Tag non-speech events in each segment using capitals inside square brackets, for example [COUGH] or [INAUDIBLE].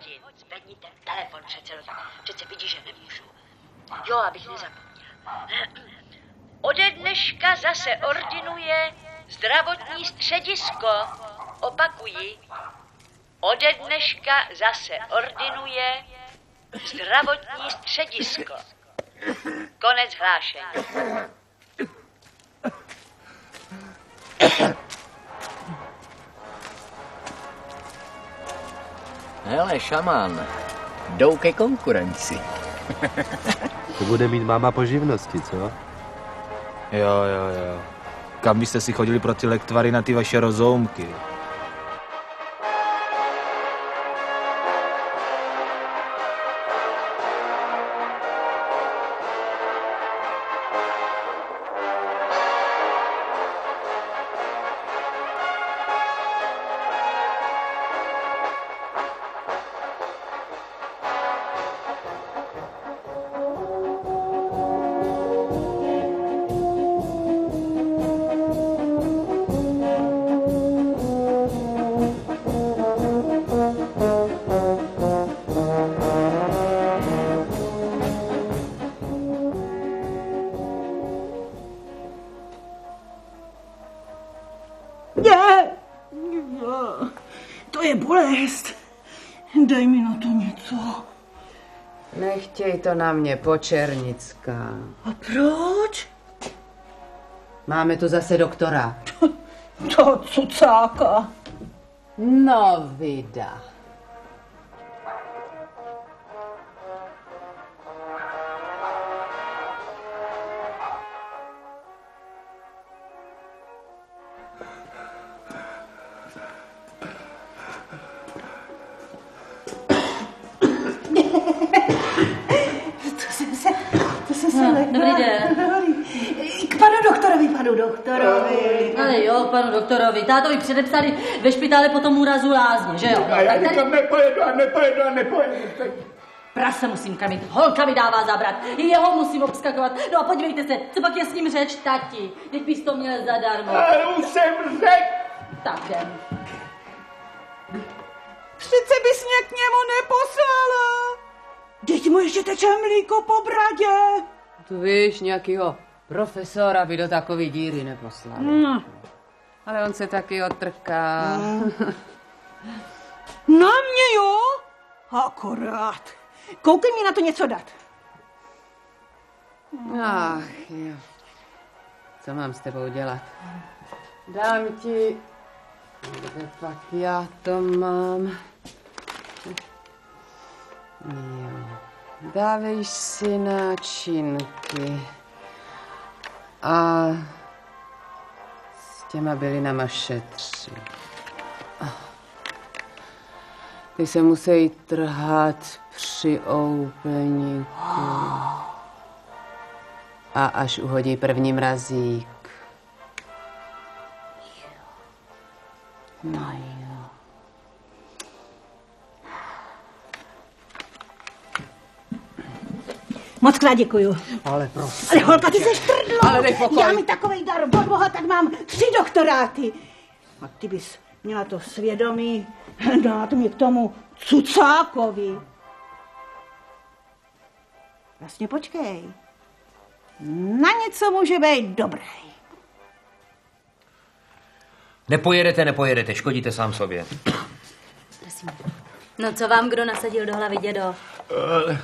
hodin. Zvedni ten telefon přece, přece vidíš, že nemůžu. Jo, abych nezapomněl. [CLEARS THROAT] Ode dneška zase ordinuje zdravotní středisko. Opakuji. Ode dneška zase ordinuje zdravotní středisko. Konec hlášení. Hele, šaman, jdou ke konkurenci. [LAUGHS] To bude mít máma po živnosti, co? Jo, jo, jo. Kam byste si chodili pro ty lektvary na ty vaše rozoumky? Nechtěj to na mě, počernická. A proč? Máme tu zase doktora. To cucáka. No, vida. Doktorovi. Tátovi předepsali ve špitále po tom úrazu lázně, že jo? A já Tak tady nikam nepojedu a nepojedu a nepojedu. prase musím krmit, holka mi dává zabrat, i jeho musím obskakovat. No a podívejte se, co pak je s ním řeč, tati? Teď bys to měl zadarmo. Ale už jsem řekl. Tak jdem. Přece bys mě k němu neposlala. Teď mu ještě teče mlíko po bradě. Tu víš, nějakýho profesora by do takový díry neposlali. No. Ale on se taky otrká. Na mě jo? Akorát. Koukej mi na to něco dát. Ach jo. Co mám s tebou dělat? Dám ti... Kde pak já to mám? Jo. Dávej si náčinky. A těma bylinama šetři. Ty se musí trhat při úplníku. A až uhodí první mrazík. Moc krát děkuju. Ale prosím. Ale holka, ty jsi trdlo. Ale dej pokoj. Já mi takovej dar od Boha, tak mám tři doktoráty. A ty bys měla to svědomí [LAUGHS] dát mě k tomu cucákovi. Vlastně počkej. Na něco může být dobrý. Nepojedete, nepojedete, škodíte sám sobě. No co vám kdo nasadil do hlavy, dědo? Ale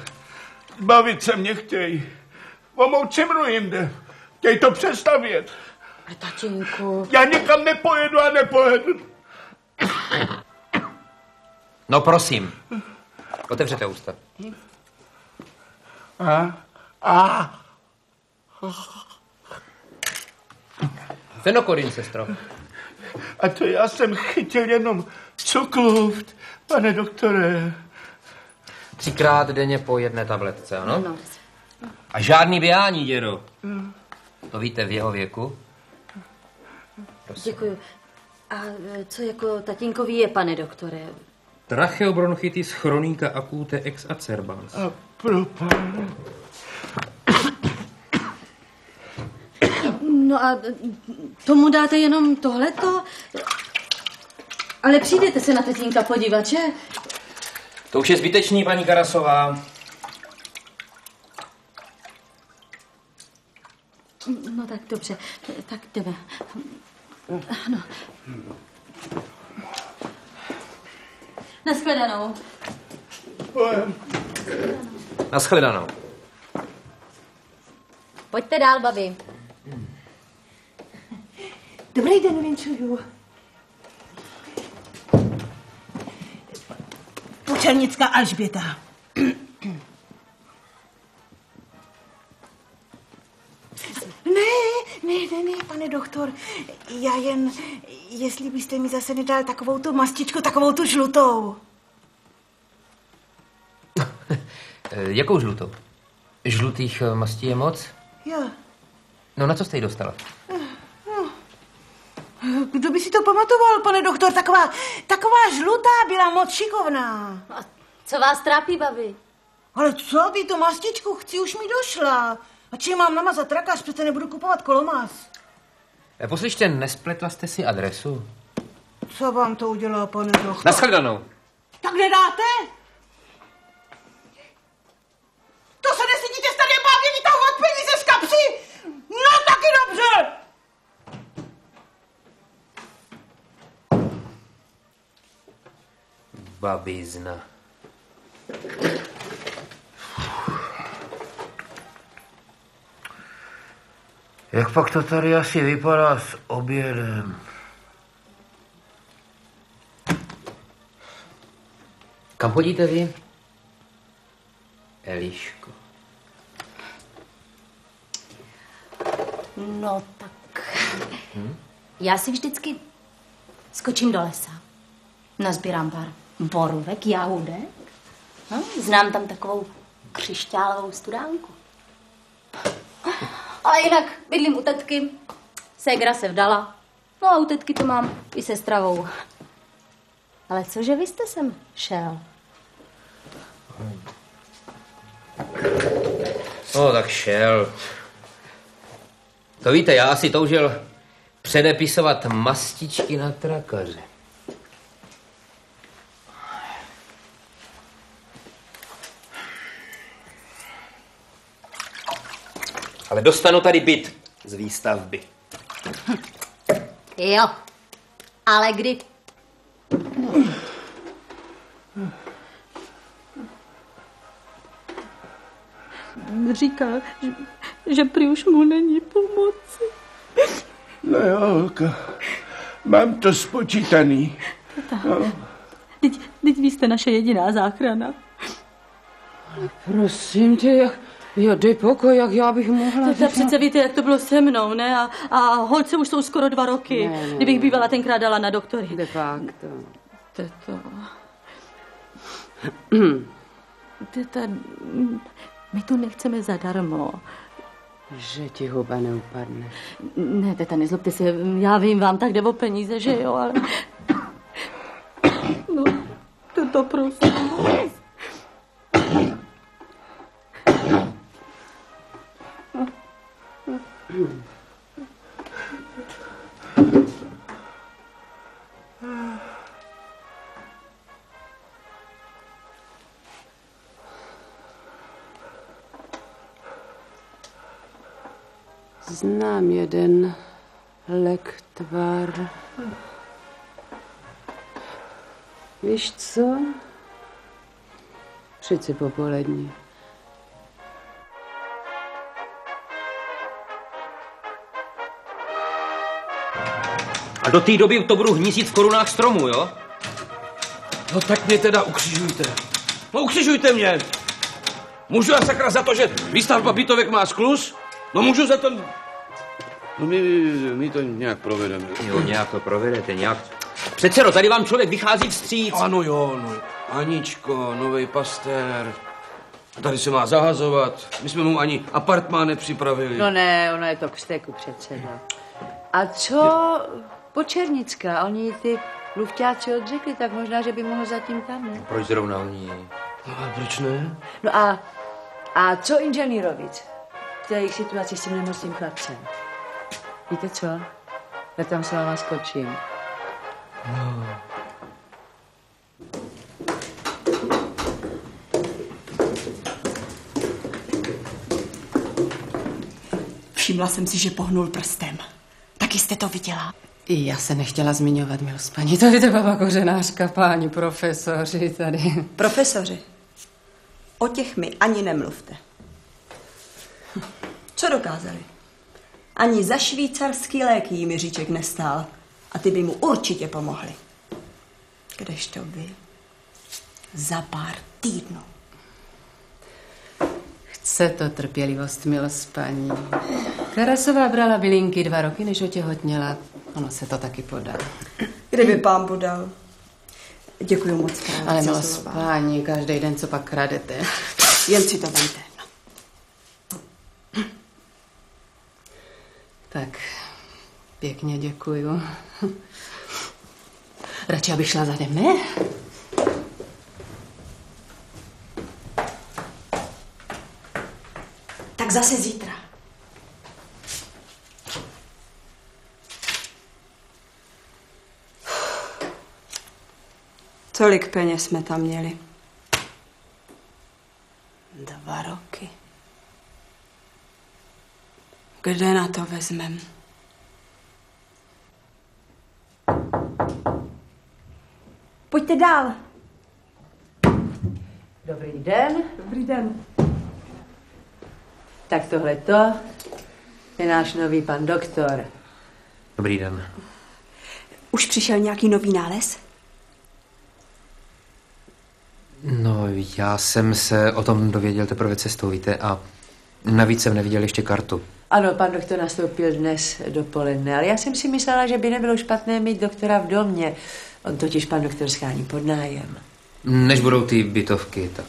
bavit se mě chtějí. O mou cimru jinde. Chtějí to přestavět. Ale tatínku. Já nikam nepojedu a nepojedu. No prosím. Otevřete ústa. A, a, Fenokorin, sestro. a to já jsem chytil jenom cukluft, pane doktore. Třikrát denně po jedné tabletce, ano? No. A žádný běhání, dědo. To víte v jeho věku? Děkuju. A e, co jako tatínkovi je, pane doktore? Tracheobronchitis chronica acute ex acerbans. A pro. No a tomu dáte jenom tohleto? Ale přijdete se na tatínka podívat, že? To už je zbytečný, paní Karasová. No tak dobře, tak jdeme. Ano. Naschledanou. Naschledanou. Pojďte dál, babi. Dobrý den, vinčuju. Počelnická Alžběta. Ne, ne, ne, ne, pane doktor. Já jen, jestli byste mi zase nedal takovou tu mastičku, takovou tu žlutou. [LAUGHS] Jakou žlutou? Žlutých eh, mastí je moc? Jo. No na co jste ji dostala? Si to pamatoval, pane doktor? Taková, taková žlutá byla moc šikovná. A co vás trápí, babi? Ale co, ty tu mastičku chci, už mi došla. A čím mám namazat trakař, přece nebudu kupovat kolomaz. E, poslyšte, nespletla jste si adresu? Co vám to udělá, pane doktor? Naschledanou. Tak nedáte? To se nesedíte staré bábě vytahovat peníze z kapsy? No taky dobře! Babizna. Jak pak to tady asi vypadá s obědem? Kam chodíte vy? Eliško. No tak... Já si vždycky skočím do lesa. Nazbírám pár borůvek, jahůdek. No, znám tam takovou křišťálovou studánku. A jinak bydlím u tetky. Ségra se vdala. No a u tetky to mám i se stravou. Ale cože vy jste sem šel? No, tak šel. To víte, já si toužil předepisovat mastičky na trakaře. Ale dostanu tady byt z výstavby. Jo, ale kdy? Říká, že, že prý už mu není pomoci. No jo, Holka, mám to spočítaný. No. Teď, teď vy jste naše jediná záchrana. Prosím tě, jak, jo, dej pokoj, jak já bych mohla... To přece víte, jak to bylo se mnou, ne? A, a holce už jsou skoro dva roky. Ne, ne, Kdybych bývala tenkrát dala na doktory. De facto. Teto. Teta, [CLEARS THROAT] my tu nechceme zadarmo. Že ti huba neupadne. Ne, teta, nezlobte se, já vím, vám tak jde o peníze, že jo, ale... [CLEARS THROAT] No, to prosím. Znám jeden lektvar. Víš co? Přeci popolední. A do té doby to budu hnízit v korunách stromů, jo? No tak mě teda ukřižujte. No ukřižujte mě. Můžu já sakra za to, že výstavba bytovek má sklus? No můžu za to... No my, my to nějak provedeme. Jo, nějak to provedete, nějak. Přece no, tady vám člověk vychází vstříc. Ano jo, no. Aničko, nový pastér. A tady se má zahazovat. My jsme mu ani apartmán nepřipravili. No ne, ono je to k steku předseda. A co Počernická, oni ty lufťáci odřekli, tak možná, že by mohl zatím tam, ne? Proč zrovna oni? No a proč ne? No a, a co inženýrovic? V té jejich situaci s tím nemocným chlapcem. Víte co? Já tam s vám skočím. No. Všimla jsem si, že pohnul prstem. Taky jste to viděla? I já se nechtěla zmiňovat, milost paní. To je to baba kořenářka, páni profesoři tady. Profesoři, o těch mi ani nemluvte. Co dokázali? Ani za švýcarský lék jí Miříček nestál. A ty by mu určitě pomohly. Kdežto vy? Za pár týdnů. Chce to trpělivost, milost paní. Karasová brala bylinky dva roky, než otěhotněla. Ono se to taky podá. Kdyby pán podal. Děkuji moc krát. Ale za slova. paní, každý den co pak kradete. Jen si to vemte. Tak, pěkně děkuju. Radši, abych šla zadem, ne? Tak zase zítra. Tolik peněz jsme tam měli. Dva roky. Kde na to vezmem? Pojďte dál. Dobrý den. Dobrý den. Tak tohle to je náš nový pan doktor. Dobrý den. Už přišel nějaký nový nález? No, já jsem se o tom dověděl teprve cestou, víte, a navíc jsem neviděl ještě kartu. Ano, pan doktor nastoupil dnes dopoledne, ale já jsem si myslela, že by nebylo špatné mít doktora v domě. On totiž pan doktor schání pod nájem. Než budou ty bytovky, tak.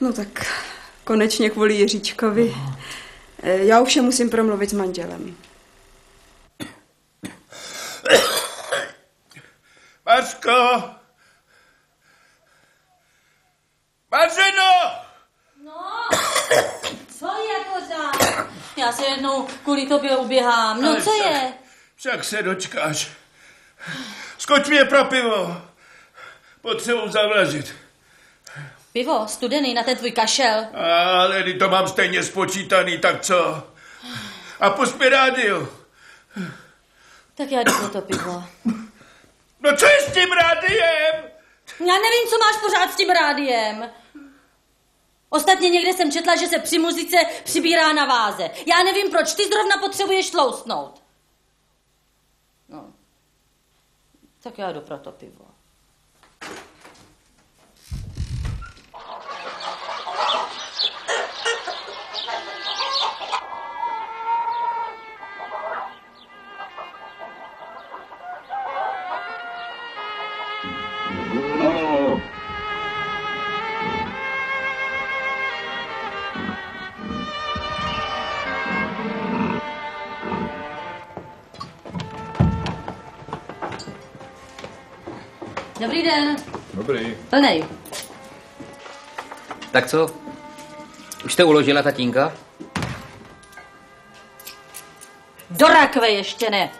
No tak konečně kvůli Jiříčkovi. Eh, Já už je musím promluvit s manželem. Mařko! Mařeno! Co je pořád? Já se jednou kvůli tobě uběhám. No Ale co však- je? Však se dočkáš. Skoč mě pro pivo. Potřebuji zavlažit. Pivo, studený na ten tvůj kašel. Ale to mám stejně spočítaný, tak co? A pust mi rádio. Tak já jdu pro to pivo. No co je s tím rádiem? Já nevím, co máš pořád s tím rádiem. Ostatně někde jsem četla, že se při muzice přibírá na váze. Já nevím, proč ty zrovna potřebuješ tloustnout. No. Tak já jdu pro to pivo. Den. Dobrý. Plnej. Tak co? Už jste uložila tatínka? Do rakve ještě ne.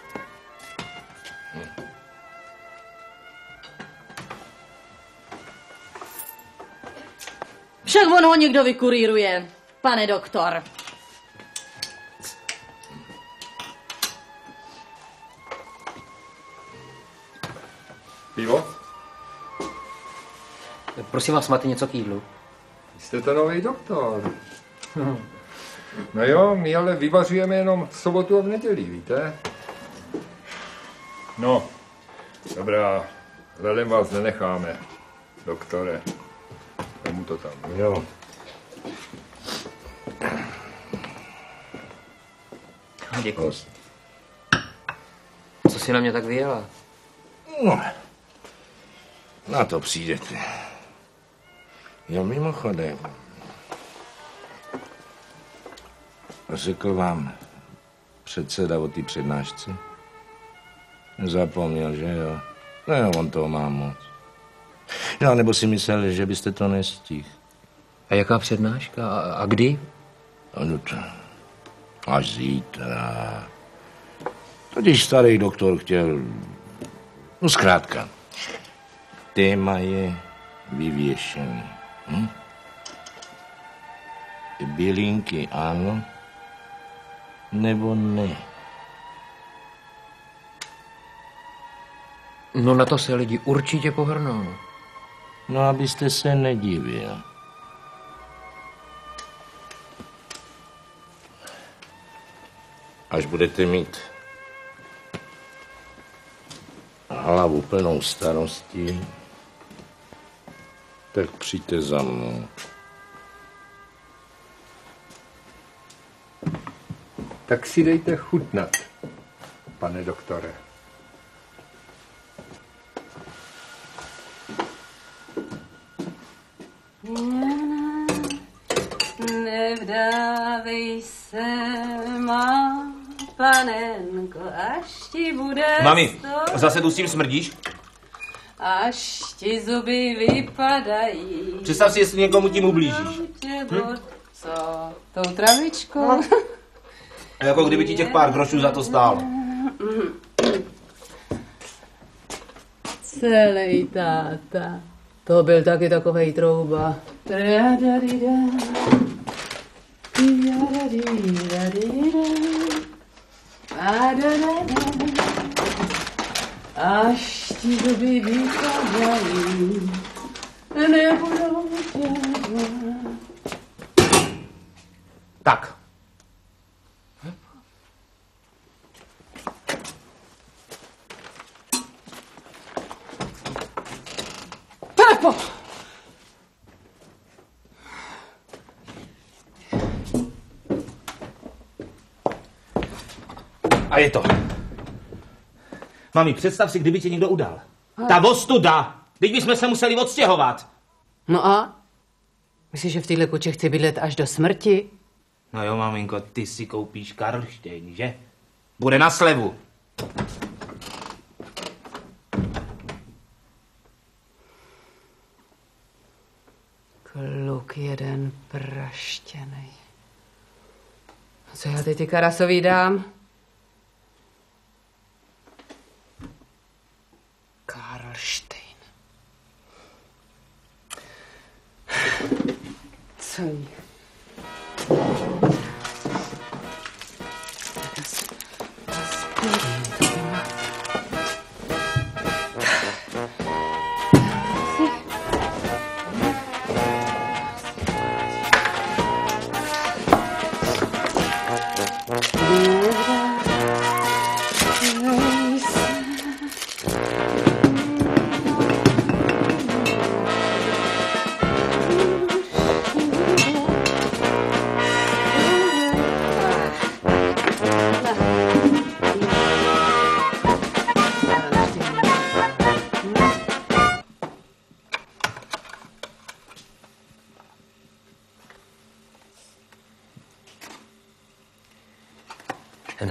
Však on ho někdo vykuríruje, pane doktor. Pivo? Prosím vás, máte něco k jídlu? Jste to nový doktor. No jo, my ale vyvařujeme jenom v sobotu a v neděli, víte? No, dobrá, hledem vás nenecháme, doktore. Vemu to tam. Jo. Děkuji. Co si na mě tak vyjela? No, na to přijdete. Jo, mimochodem, řekl vám předseda o té přednášce? Zapomněl, že jo? No jo, on toho má moc. No, nebo si myslel, že byste to nestihl. A jaká přednáška? A, a kdy? No to, až zítra. Totiž starý doktor chtěl... No zkrátka. Téma je vyvěšený. Hm? Bylinky ano, nebo ne? No na to se lidi určitě pohrnou. No, abyste se nedivil. Až budete mít hlavu plnou starostí, tak přijďte za mnou. Tak si dejte chutnat, pane doktore. Nevdávej se, má panenko, až ti bude Mami, sto, zase tu s tím smrdíš? Až ti zuby vypadají. Představ si, jestli někomu tím ublížíš. Hm? Co? Tou travičkou? Jako kdyby ti těch pár grošů za to stálo. Celý táta. To byl taky takovej trouba. Až ti zuby vypadají, nebudou tě Tak. Pepo! A je to. Mami, představ si, kdyby tě někdo udal. Ta ostuda! Teď bychom se museli odstěhovat. No a? Myslíš, že v téhle koče chci bydlet až do smrti? No jo, maminko, ty si koupíš Karlštejn, že? Bude na slevu. Kluk jeden praštěnej. Co já teď ty Karasový dám? Karlštejn. Co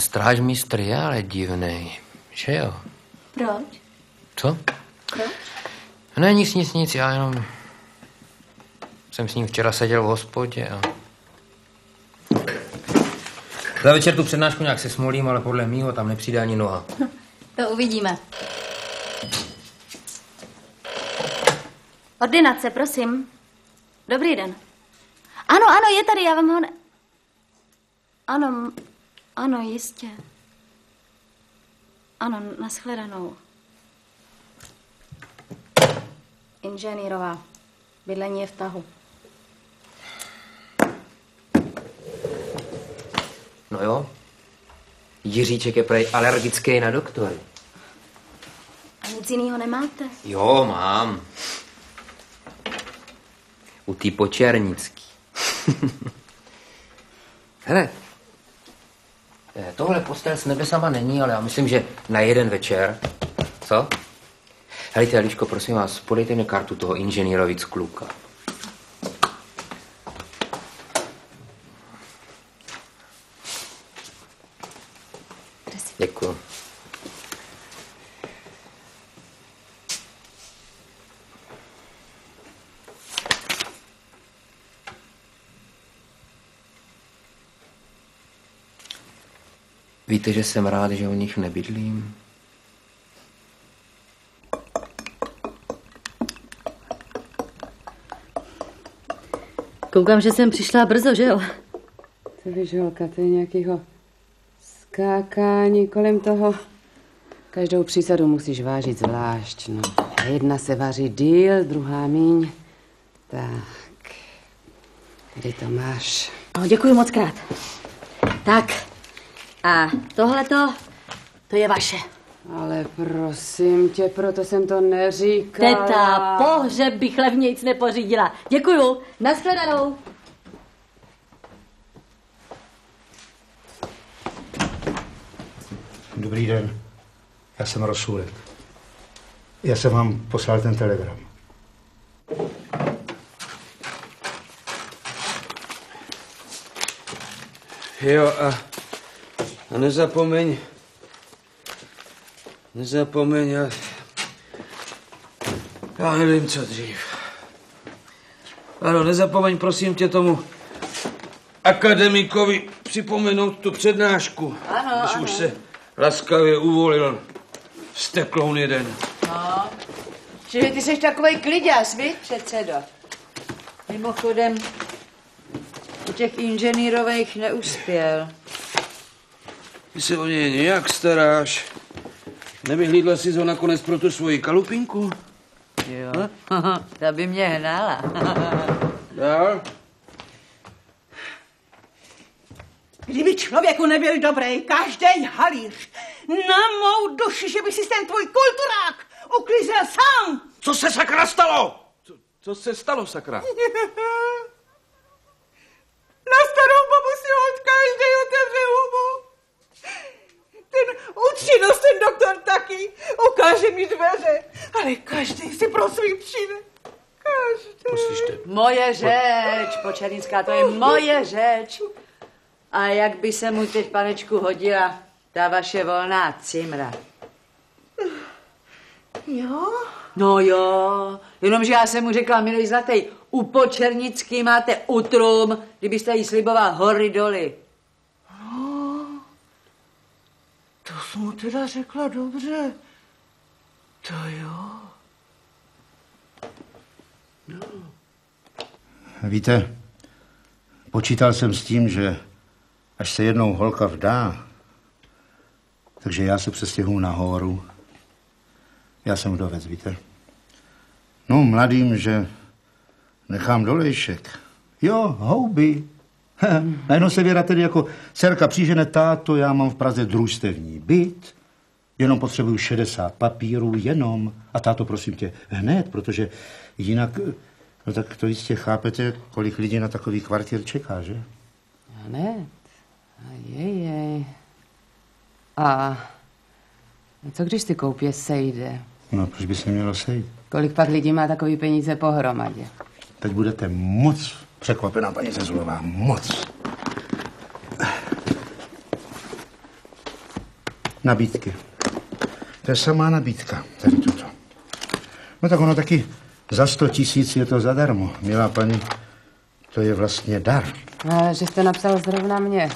strážmistr je ale divný, že jo? Proč? Co? Proč? Ne, nic, nic, nic, já jenom jsem s ním včera seděl v hospodě a... Za večer tu přednášku nějak se smolím, ale podle mýho tam nepřijde ani noha. To uvidíme. Ordinace, prosím. Dobrý den. Ano, ano, je tady, já vám ho ne... Ano, ano, jistě. Ano, nashledanou. Inženýrová. Bydlení je v tahu. No jo. Jiříček je prej alergický na doktory. A nic jiného nemáte? Jo, mám. U té počernický. [LAUGHS] Hele, tohle postel s nebesama není, ale já myslím, že na jeden večer. Co? Helejte, Eliško, prosím vás, podejte mi kartu toho inženýrovic kluka. Děkuju. Víte, že jsem rád, že u nich nebydlím? Koukám, že jsem přišla brzo, že jo? To víš, holka, to je nějakýho skákání kolem toho. Každou přísadu musíš vážit zvlášť, no. Jedna se vaří díl, druhá míň. Tak, kdy to máš? O, děkuji moc krát. Tak, a tohleto, to je vaše. Ale prosím tě, proto jsem to neříkala. Teta, pohřeb bych levnějc nepořídila. Děkuju. Naschledanou. Dobrý den. Já jsem Rosůlek. Já jsem vám poslal ten telegram. Jo, a, a nezapomeň, nezapomeň, já, já nevím, co dřív. Ano, nezapomeň, prosím tě, tomu akademikovi připomenout tu přednášku. Ano, Když ano. už se laskavě uvolil stekloun jeden. No, čili ty jsi takovej kliděs, vy, předsedo? Mimochodem, u těch inženýrových neuspěl. Ty se o něj nějak staráš. Nevyhlídla jsi ho nakonec pro tu svoji kalupinku? Jo, [LAUGHS] ta by mě hnala. [LAUGHS] Dál? Kdyby člověku nebyl dobrý, každý halíř, na mou duši, že by si ten tvůj kulturák uklizel sám. Co se sakra stalo? Co, co se stalo, sakra? [LAUGHS] Na starou babu si od každý otevře hubu. Ten účinnost, ten doktor taky ukáže mi dveře, ale každý si pro svý přijde. Každý. Moje řeč, Počernická, to je moje řeč. A jak by se mu teď, panečku, hodila ta vaše volná cimra? Jo? No jo, jenomže já jsem mu řekla, milý zlatý, u Počernický máte utrum, kdybyste jí sliboval hory doly. No, to jsem mu teda řekla dobře. To jo. Víte, počítal jsem s tím, že až se jednou holka vdá, takže já se přestěhuji nahoru. Já jsem vdovec, víte. No, mladým, že nechám dolejšek. Jo, houby. [LAUGHS] Najednou se věra tedy jako dcerka přížene táto, já mám v Praze družstevní byt, jenom potřebuju 60 papírů, jenom. A táto, prosím tě, hned, protože jinak, no tak to jistě chápete, kolik lidí na takový kvartír čeká, že? Ne. Jej, jej. A co když ty koupě sejde? No, proč by se mělo sejít? Kolik pak lidí má takový peníze pohromadě? Teď budete moc překvapená, paní Zezulová, moc. Nabídky. To je samá nabídka, tady toto. No tak ono taky za 100 tisíc je to zadarmo, milá paní. To je vlastně dar. Ale že jste napsal zrovna mě.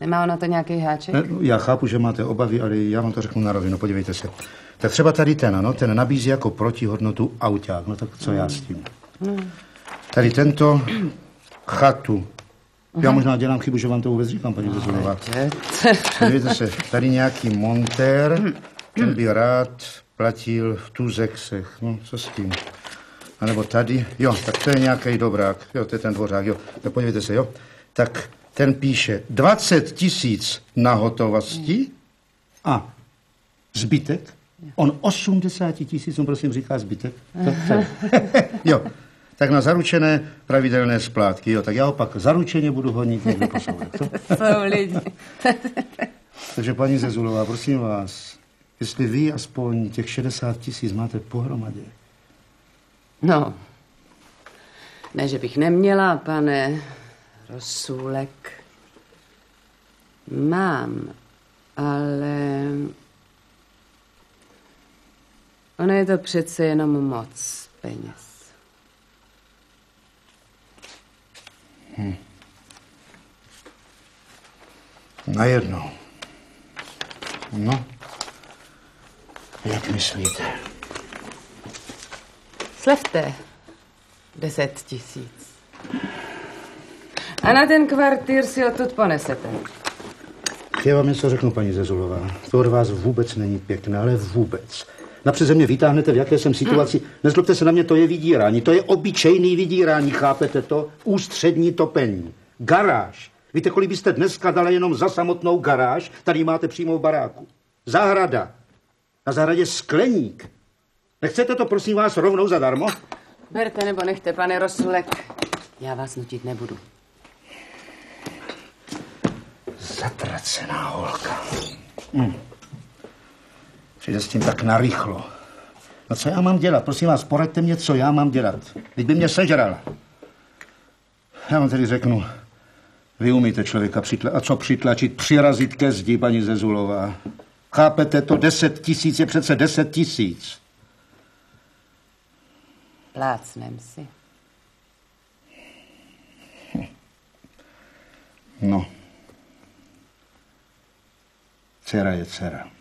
Nemá ona to nějaký háček? Ne, Já chápu, že máte obavy, ale já vám to řeknu na rovinu, podívejte se. Tak třeba tady ten, ano, ten nabízí jako protihodnotu auták. No tak co já s tím? Hmm. Tady tento chatu. Já možná dělám chybu, že vám to vůbec říkám, paní Zezulová. Podívejte se, tady nějaký montér, ten by rád platil v Tuzexech. No, co s tím? A nebo tady, jo, tak to je nějaký dobrák, jo, to je ten dvořák, jo. Tak podívejte se, jo. Tak ten píše 20 tisíc na hotovosti a zbytek, on 80 tisícům, prosím, říká zbytek. To, [LAUGHS] jo, tak na zaručené pravidelné splátky, jo, tak já opak zaručeně budu honit někde po soudech. Jsou [LAUGHS] lidi. [LAUGHS] Takže paní Zezulová, prosím vás, jestli vy aspoň těch 60 tisíc máte pohromadě, No, ne, že bych neměla, pane Rosůlek. Mám, ale ono je to přece jenom moc peněz. Hm. najednou. No, jak myslíte? Slevte deset tisíc. A na ten kvartír si odtud ponesete. Já vám něco řeknu, paní Zezulová. To od vás vůbec není pěkné, ale vůbec. Napřed ze mě vytáhnete, v jaké jsem situaci. Nezlobte se na mě, to je vydírání. To je obyčejný vydírání, chápete to? Ústřední topení. Garáž. Víte, kolik byste dneska dali jenom za samotnou garáž? Tady máte přímo v baráku. Zahrada. Na zahradě skleník. Nechcete to, prosím vás, rovnou zadarmo? Berte nebo nechte, pane Rosulek. Já vás nutit nebudu. Zatracená holka. Hm. Přijde s tím tak narychlo. No co já mám dělat? Prosím vás, poraďte mě, co já mám dělat. Teď by mě sežrala. Já vám tedy řeknu, vy umíte člověka přitla- a co přitlačit, přirazit ke zdi, paní Zezulová. Chápete to? Deset tisíc je přece deset tisíc. Plácnem si. No. Dcera je dcera.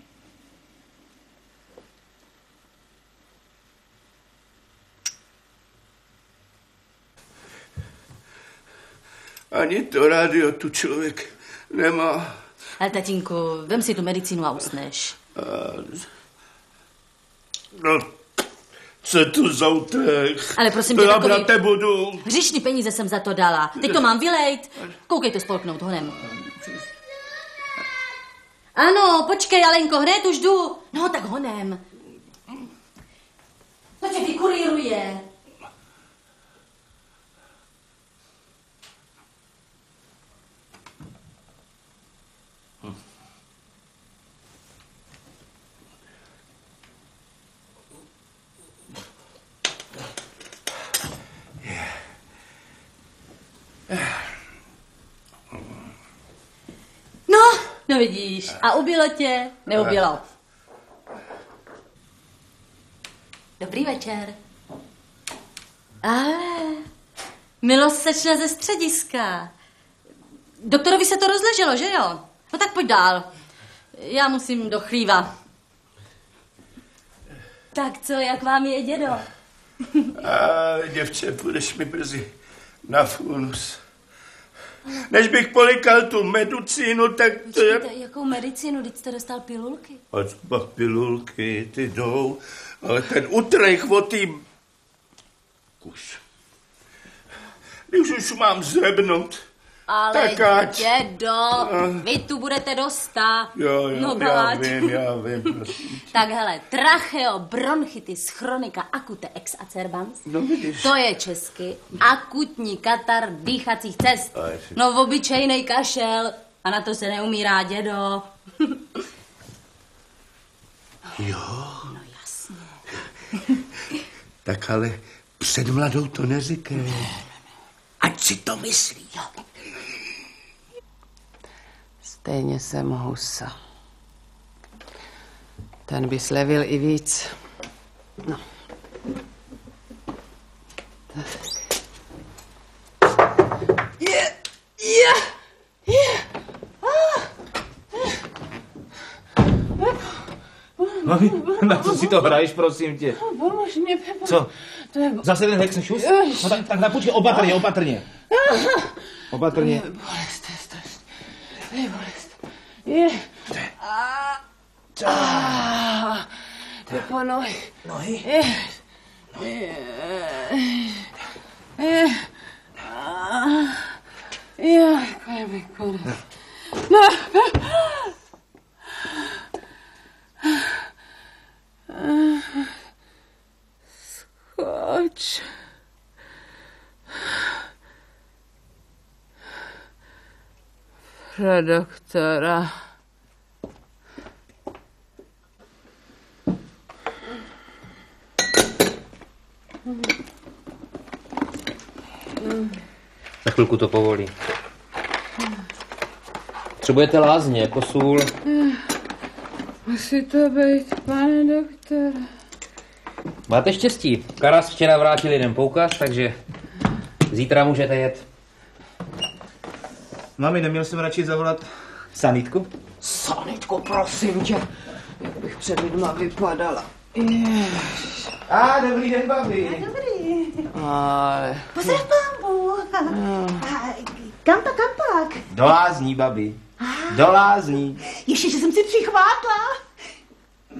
Ani to rádio tu člověk nemá. Ale tatínku, vem si tu medicínu a usneš. No, co tu za útek? Ale prosím tě, já takový- brát nebudu. Hřišní peníze jsem za to dala. Teď to mám vylejt. Koukej to spolknout honem. Ano, počkej, Alenko, hned už jdu. No, tak honem. To tě vykuríruje. No, vidíš. A ubilo tě? Neubilo. Dobrý večer. Ale, milost sečna ze střediska. Doktorovi se to rozleželo, že jo? No tak pojď dál. Já musím do chlíva. Tak co, jak vám je dědo? A, děvče, půjdeš mi brzy na funus. Než bych polikal tu medicínu, tak to je... Počkejte, jakou medicínu? Teď jste dostal pilulky. Ať pak pilulky, ty jdou, ale ten utrej chvotý kus. Když už mám zrebnout, Ale Tak ať. dědo, vy tu budete dostat. jo, jo, no, já vím, já vím. [LAUGHS] Tak hele, tracheo bronchitis chronika acute ex acerbans. No vidíš. To je česky akutní katar dýchacích cest. No obyčejnej kašel. A na to se neumírá, dědo. [LAUGHS] Jo. No jasně. [LAUGHS] tak ale před mladou to neříkej. Ať si to myslí. Stejně jsem husa. Ten by slevil i víc. No. Je, je, je. Mami, na co si to hraješ, prosím tě? Pomož mě, Pepo. Co? To je... Zase ten hexešus? Ježiš. No tak, tak napučkej, opatrně, opatrně. Opatrně. To je bolest, to je strašně. To je bolest. Je. A, a, Pepo, nohy. Nohy? Je. Je. Je. A, Je, je mi konec. No, Skoč. Pro doktora. Za chvilku to povolí. Potřebujete lázně, jako sůl. Musí to být, pane doktore. Máte štěstí. Karas včera vrátil jeden poukaz, takže zítra můžete jet. Mami, neměl jsem radši zavolat sanitku? Sanitko, prosím tě. Jak bych před lidma vypadala. Ježiš. A, dobrý den, babi. Dobrý. Ale... Pozdrav, pambu. Kam to, kam pak? Do lázní, babi. A, Do lázní. Ještě, že jsem si přichvátla.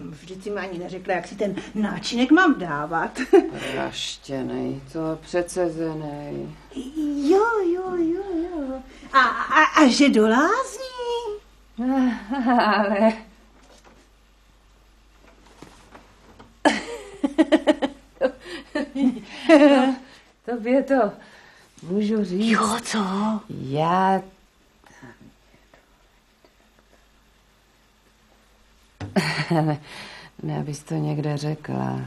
Vždyť si mi ani neřekla, jak si ten náčinek mám dávat. Raštěnej, to přecezenej. Jo, jo, jo. A, a, a že do lázní? [LAUGHS] Ale... [LAUGHS] to, tobě to můžu říct. Jo, co? Já... [LAUGHS] ne, abys to někde řekla.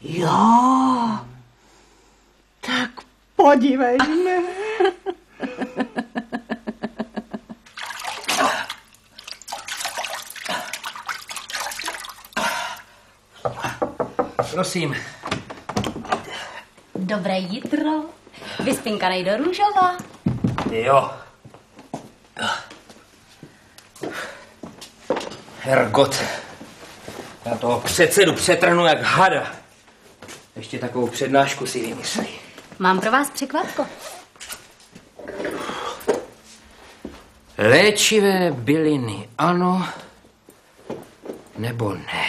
Jo. Tak podívejme. Prosím. Dobré jitro. Vyspinka nejde růžová. Jo. Hergot. Já toho předsedu přetrhnu jak hada. Ještě takovou přednášku si vymyslí. Mám pro vás překvapko. Léčivé byliny ano, nebo ne?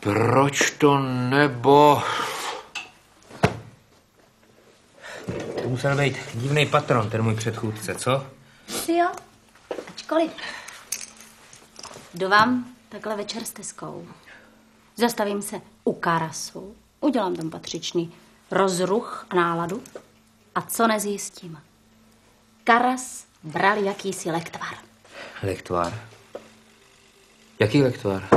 Proč to nebo... To musel být divný patron, ten můj předchůdce, co? Jo? Ačkoliv. Jdu vám takhle večer s teskou. Zastavím se u Karasu, udělám tam patřičný rozruch a náladu. A co nezjistím? Karas bral jakýsi lektvar. Lektvar. Jaký lektvar?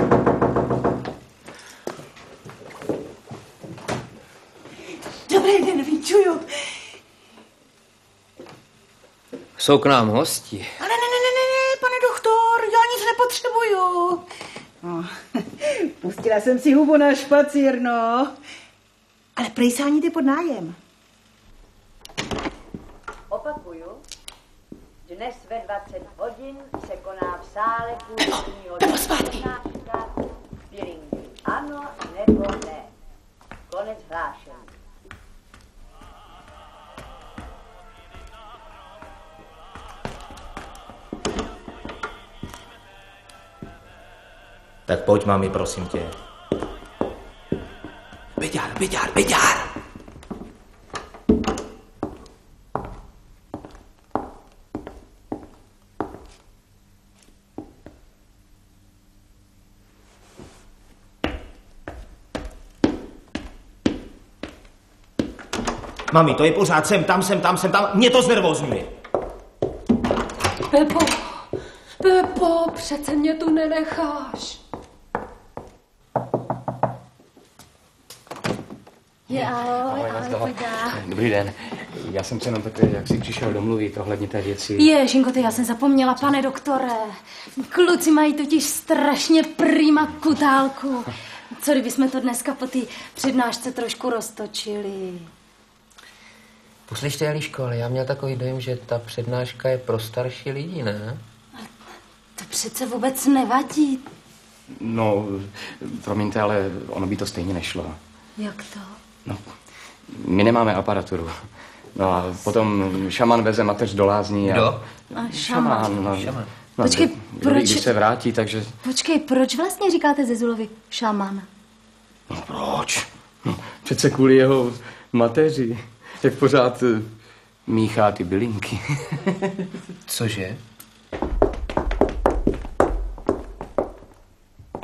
Dobrý den, vyčuju. Jsou k nám hosti. Ale ne, ne, ne, ne, ne, pane doktor, já nic nepotřebuju. No, [LAUGHS] pustila jsem si hubu na špacír, no. Ale prej sáníte pod nájem. Opakuju, dnes ve 20 hodin se koná v sále kulturního Bilingy. Ano nebo ne. Konec hlášení. Tak pojď, mami, prosím tě. Beďár, beďár, beďár! Mami, to je pořád sem, tam, sem, tam, sem, tam. Mě to znervozňuje. Pepo, Pepo, přece mě tu nenecháš. Je, ahoj, ahoj, pojď dál. Dobrý den. Já jsem se jenom takhle, jak si přišel domluvit ohledně té věci. Ježinko, ty já jsem zapomněla, pane doktore. Kluci mají totiž strašně prýma kutálku. Co kdybychom to dneska po té přednášce trošku roztočili? Poslyšte, Eliško, ale já měl takový dojem, že ta přednáška je pro starší lidi, ne? To přece vůbec nevadí. No, promiňte, ale ono by to stejně nešlo. Jak to? No, my nemáme aparaturu. No a potom šaman veze mateř do lázní. A... Kdo? A šaman. no, Šaman. No, Počkej, kdy- proč- Když se vrátí, takže... Počkej, proč vlastně říkáte Zezulovi šaman? No proč? No, přece kvůli jeho mateři. Jak pořád eh, míchá ty bylinky. [LAUGHS] Cože?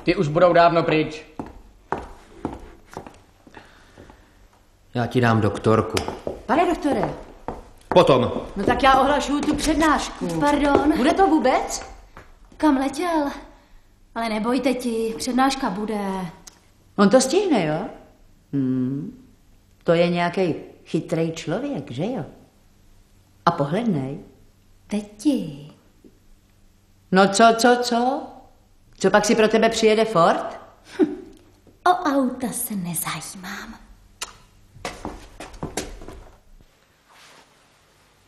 Ty už budou dávno pryč. Já ti dám doktorku. Pane doktore, Potom. no tak já ohlašuju tu přednášku. Pardon. Bude to vůbec? Kam letěl? Ale nebojte ti, přednáška bude. On to stihne, jo? Hmm. To je nějaký chytrý člověk, že jo? A pohlednej. Teti. No co, co, co? Co pak si pro tebe přijede Ford? O auta se nezajímám.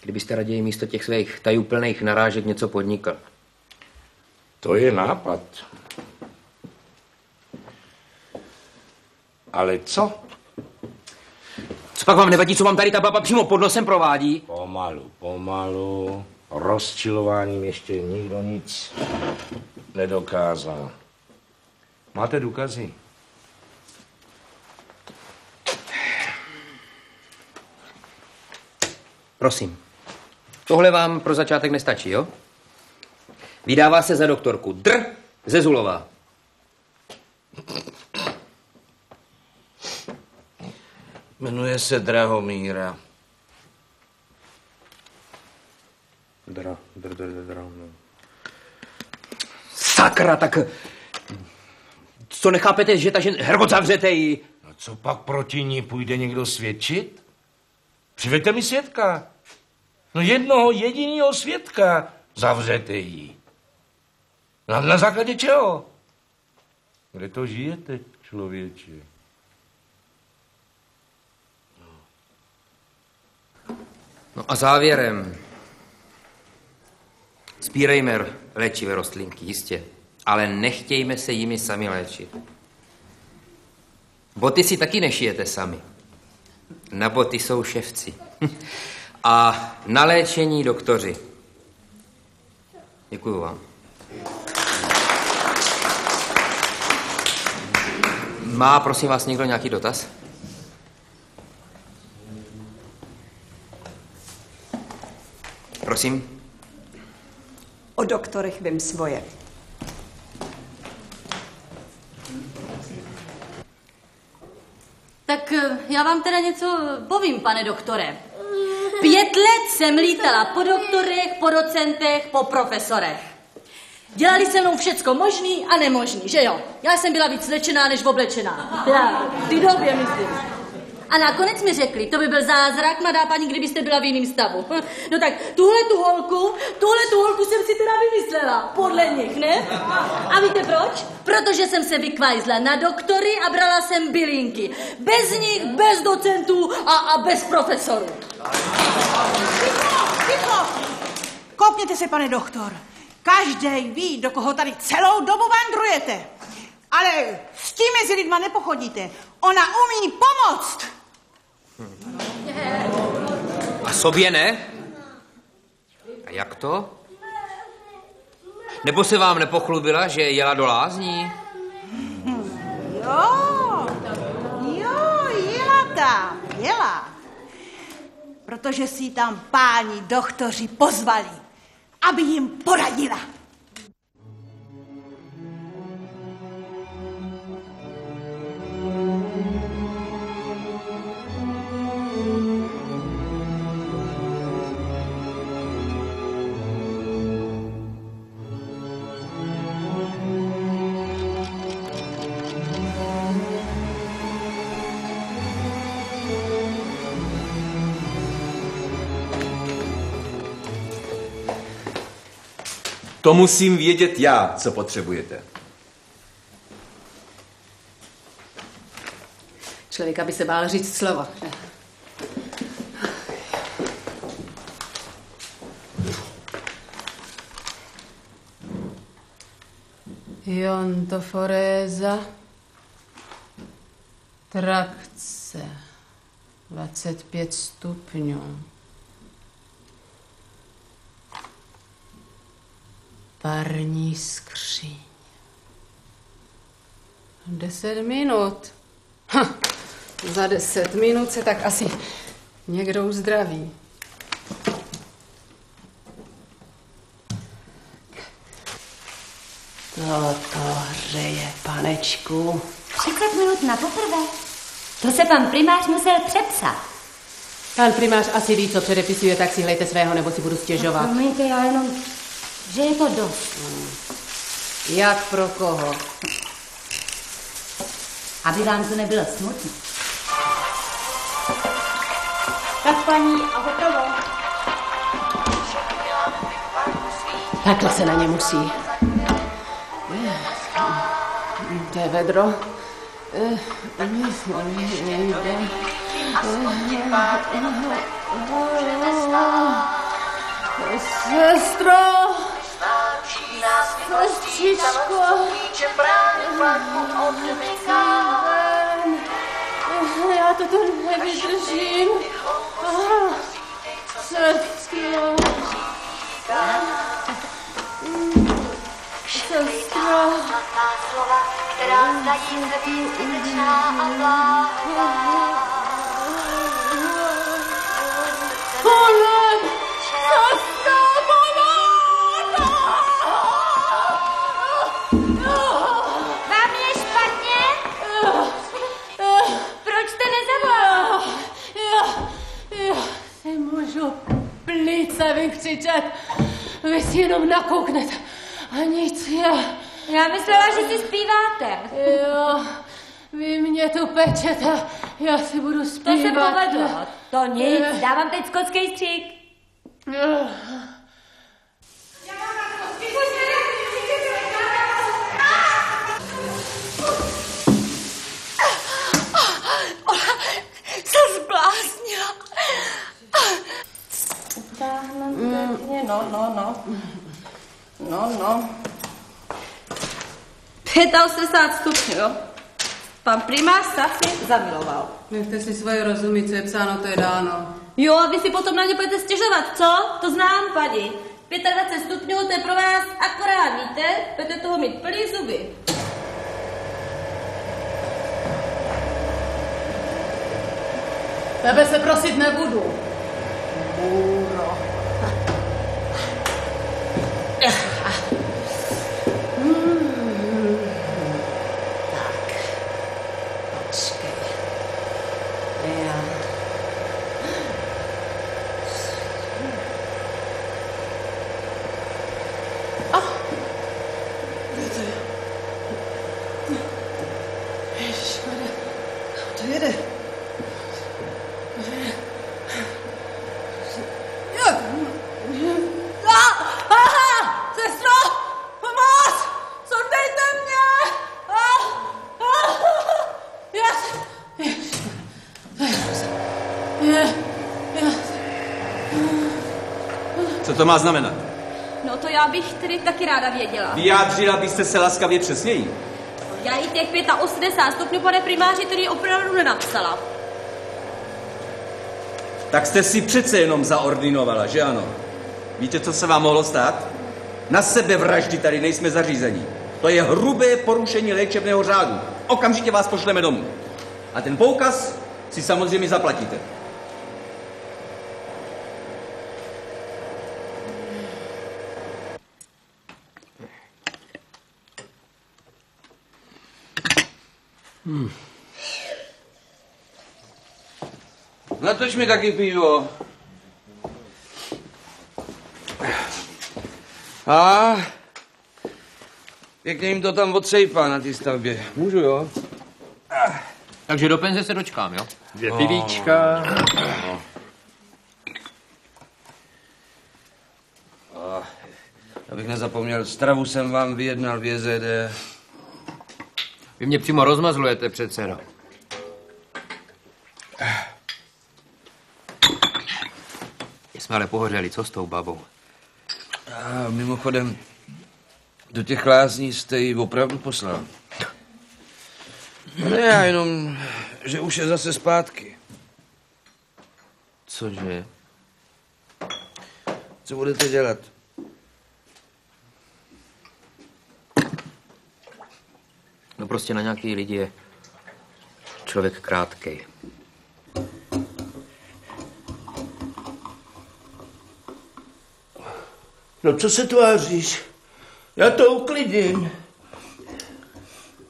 Kdybyste raději místo těch svých tajuplných narážek něco podnikl. To je nápad. Ale co? Co pak vám nevadí, co vám tady ta baba přímo pod nosem provádí? Pomalu, pomalu. rozčilováním ještě nikdo nic nedokázal. Máte důkazy? Prosím. Tohle vám pro začátek nestačí, jo? Vydává se za doktorku Dr. Zezulová. Jmenuje se Drahomíra. Dra, dr, dr, dr, dr, no. Sakra, tak... Co nechápete, že ta žen... Hergot, zavřete ji. No co pak proti ní půjde někdo svědčit? Přiveďte mi svědka. No jednoho jediného svědka. Zavřete ji. Na, na základě čeho? Kde to žijete, člověče? No a závěrem. Spírejme léčivé rostlinky, jistě. Ale nechtějme se jimi sami léčit. Boty si taky nešijete sami. Na boty jsou ševci. [LAUGHS] A na léčení doktoři. Děkuju vám. Má, prosím vás, někdo nějaký dotaz? Prosím? O doktorech vím svoje. Tak eh, já vám teda něco povím, pane doktore. Pět let jsem lítala po doktorech, po docentech, po profesorech. Dělali se mnou všecko možný a nemožný, že jo? Já jsem byla víc slečená než oblečená. Já, v té době myslím. A nakonec mi řekli, to by byl zázrak, mladá paní, kdybyste byla v jiném stavu. No tak tuhle tu holku, tuhle tu holku jsem si teda vymyslela, podle nich, ne? A víte proč? Protože jsem se vykvajzla na doktory a brala jsem bylinky. Bez nich, bez docentů a, a bez profesorů. Ticho, ticho! Kopněte se, pane doktor. Každý ví, do koho tady celou dobu vandrujete. Ale s tím mezi lidma nepochodíte. Ona umí pomoct. A sobě ne? A jak to? Nebo se vám nepochlubila, že jela do lázní? Jo, jo, jela tam, jela. Protože si tam páni doktoři pozvali, aby jim poradila. To musím vědět já, co potřebujete. Člověka by se bál říct slovo. Jontoforéza, trakce, 25 stupňů. Parní skříň. Deset minut. Ha, za deset minut se tak asi někdo uzdraví. No to hřeje, panečku. Třicet minut na poprvé. To se pan primář musel přepsat. Pan primář asi ví, co předepisuje, tak si hlejte svého, nebo si budu stěžovat. Promiňte, já jenom, že je to dost. Jak pro koho? Aby vám to nebylo smutno. Tak paní, a hotovo. Takhle se na ně musí. To je vedro. Sestro! Sestřičko! Já to tu nevydržím. Sestro! Sestro. slova, která zdají se být skutečná a bláhová. Vykřičet. Vy si jenom nakouknete. A nic, já... Já myslela, že si zpíváte. Jo, vy mě tu pečete, já si budu To zpívat. se povedlo. To nic, Eh. dávám teď skotský střík. Mm, no, no, no. No, no. 85 stupňů, jo. Pan primář se zamiloval. Nechte si svoje rozumy, co je psáno, to je dáno. Jo, a vy si potom na ně budete stěžovat, co? To znám, paní. 25 stupňů, to je pro vás akorát, víte? Budete toho mít plný zuby. Tebe se prosit nebudu. Bůro. Počkej. Já. Ježišmarja, to jede. Jak? A, aha, sestro, pomoc, sundejte mě. A, a, já se, je, já se, Co to má znamenat? No to já bych tedy taky ráda věděla. Vyjádřila byste se laskavě přesněji. Já jí těch 85 stupňů, pane primáři, tedy opravdu nenapsala. Tak jste si přece jenom zaordinovala, že ano? Víte, co se vám mohlo stát? Na sebe vraždy tady nejsme zařízení. To je hrubé porušení léčebného řádu. Okamžitě vás pošleme domů. A ten poukaz si samozřejmě zaplatíte. Natoč mi taky pivo. A pěkně jim to tam odsejpá na té stavbě. Můžu, jo? Takže do penze se dočkám, jo? Dvě pivíčka. A, abych nezapomněl, stravu jsem vám vyjednal v JZD. Vy mě přímo rozmazlujete, předsedo. Jsme ale pohořeli, co s tou babou? A mimochodem, do těch lázní jste ji opravdu poslal. Ne, já jenom, že už je zase zpátky. Cože? Co budete dělat? No prostě na nějaký lidi je člověk krátkej. No co se tváříš? Já to uklidím.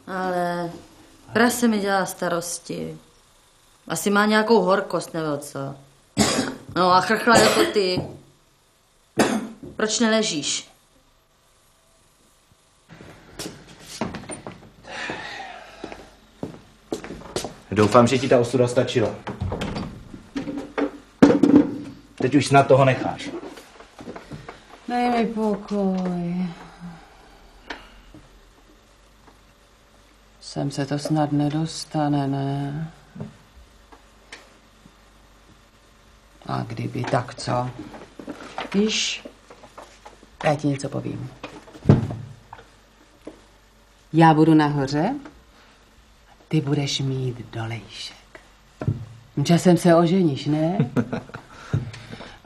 Ale prase mi dělá starosti. Asi má nějakou horkost nebo co. No a chrchla jako ty. Proč neležíš? Doufám, že ti ta ostuda stačila. Teď už snad toho necháš. Dej mi pokoj. Sem se to snad nedostane, ne? A kdyby, tak co? Víš, já ti něco povím. Já budu nahoře, ty budeš mít dolejšek. Časem se oženíš, ne? [LAUGHS]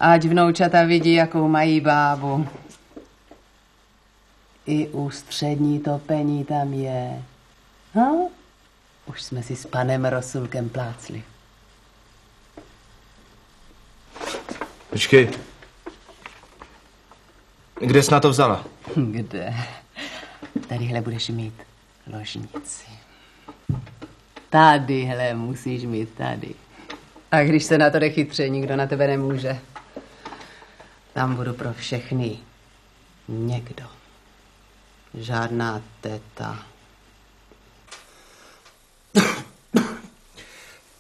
Ať vnoučata vidí, jakou mají bábu. I ústřední topení tam je. No, už jsme si s panem Rosulkem plácli. Počkej. Kde jsi na to vzala? Kde? Tadyhle budeš mít ložnici. Tadyhle musíš mít tady. A když se na to jde chytře, nikdo na tebe nemůže. Tam budu pro všechny. Někdo. Žádná teta.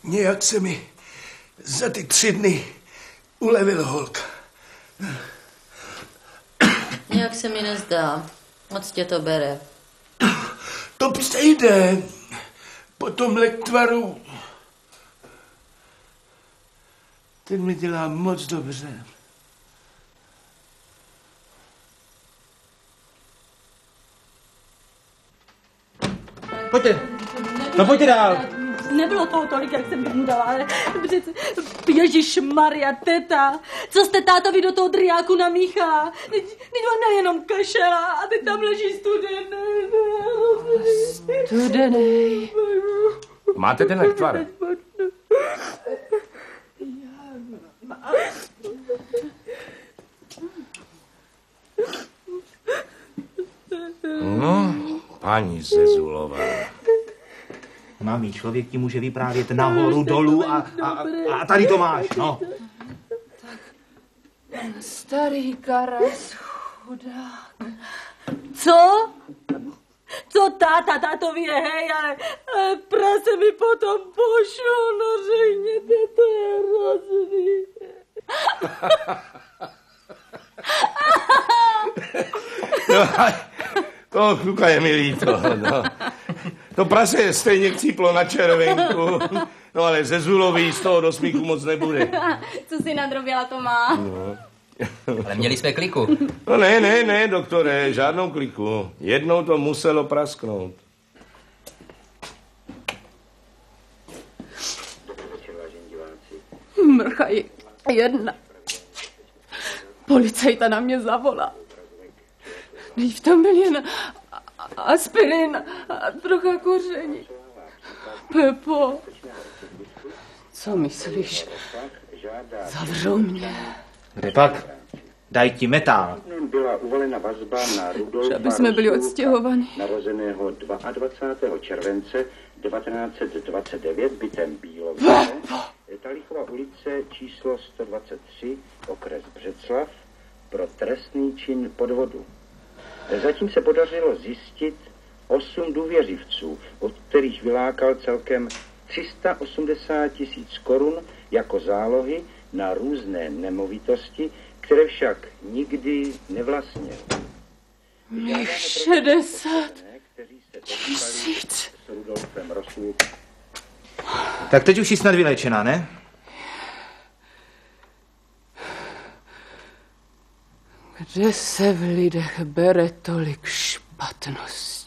Nějak se mi za ty tři dny ulevil holka. Nějak se mi nezdá. Moc tě to bere. To přejde. Po tomhle tvaru. Ten mi dělá moc dobře. Pojďte. No pojďte dál. Nebylo toho tolik, jak jsem jim dala, ale přece, Ježíš Maria, teta, co jste tátovi do toho driáku namíchá? Teď on nejenom kašela a teď tam leží studený. Studený. Máte tenhle tvar? No, paní Zezulová. Mami, člověk ti může vyprávět nahoru, dolů a, a, a tady to máš, no. Starý karas, chudák. Co? Co táta, tátovi je, hej, ale, ale prase mi potom pošlo, no řekněte, to je hrozný. No, toho kluka je mi líto, no. To prase je stejně chcíplo na červenku. No ale ze Zulový z toho do smíchu moc nebude. Co si nadrobila, to má. No. Ale měli jsme kliku. No ne, ne, ne, doktore, žádnou kliku. Jednou to muselo prasknout. Mrcha je jedna. Policajta na mě zavolá. Teď v tom byl jen aspirin a trocha koření. Pepo, co myslíš? Zavřou mě. Kde pak? Daj ti metál. Byla uvalena vazba na Rudolfa Že aby jsme byli odstěhovaní. narozeného 22. července 1929 bytem Bílovice, Talichová ulice číslo 123, okres Břeclav, pro trestný čin podvodu. Zatím se podařilo zjistit osm důvěřivců, od kterých vylákal celkem 380 tisíc korun jako zálohy na různé nemovitosti, které však nikdy nevlastnil. Mých šedesát tisíc. S Rudolfem Rosul Tak teď už jsi snad vylečená, ne? Kde se v lidech bere tolik špatnosti?